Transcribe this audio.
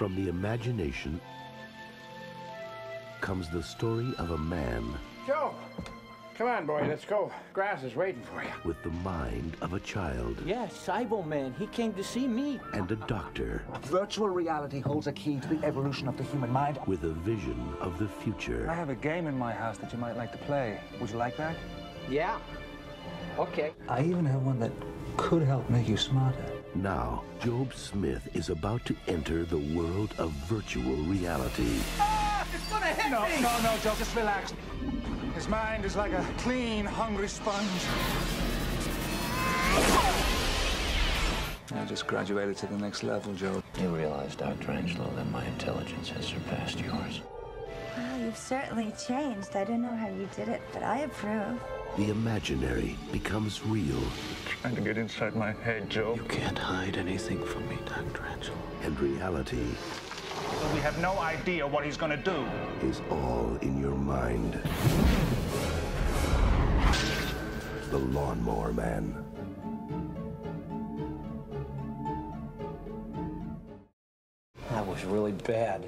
From the imagination comes the story of a man Joe, come on, boy, let's go. Grass is waiting for you. with the mind of a child Yes, Cybo Man. He came to see me. and a doctor Virtual reality holds a key to the evolution of the human mind. with a vision of the future. I have a game in my house that you might like to play. Would you like that? Yeah. Okay. I even have one that could help make you smarter. Now, Jobe Smith is about to enter the world of virtual reality. Ah, it's gonna hit No, no, no, Joe, just relax. His mind is like a clean, hungry sponge. I just graduated to the next level, Joe. You realize, Dr. Angelo, that my intelligence has surpassed yours. Wow, you've certainly changed. I don't know how you did it, but I approve. The imaginary becomes real, Trying to get inside my head, Joe. You can't hide anything from me, Dr. Angelo. and reality We have no idea what he's gonna do. is all in your mind. The Lawnmower Man. That was really bad.